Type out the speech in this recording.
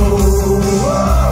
oh, oh, oh.